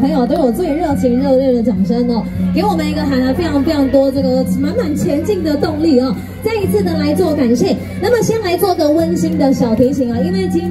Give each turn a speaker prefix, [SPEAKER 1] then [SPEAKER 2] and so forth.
[SPEAKER 1] 朋友都有最热情热烈的掌声哦。给我们一个喊了非常非常多这个满满前进的动力哦。再一次的来做感谢。那么先来做个温馨的小提醒啊因为今